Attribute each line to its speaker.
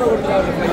Speaker 1: no.